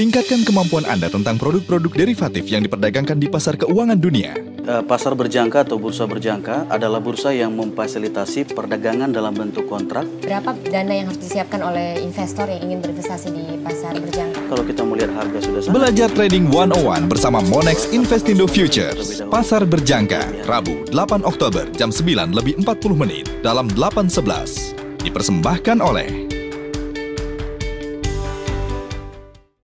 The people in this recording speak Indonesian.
Tingkatkan kemampuan Anda tentang produk-produk derivatif yang diperdagangkan di pasar keuangan dunia. Eh, pasar berjangka atau bursa berjangka adalah bursa yang memfasilitasi perdagangan dalam bentuk kontrak. Berapa dana yang harus disiapkan oleh investor yang ingin berinvestasi di pasar berjangka? Kalau kita melihat harga sudah sangat Belajar Trading 101 bersama Monex Investindo Futures. Pasar berjangka, iya. Rabu 8 Oktober jam 9 lebih 40 menit dalam 8.11. Dipersembahkan oleh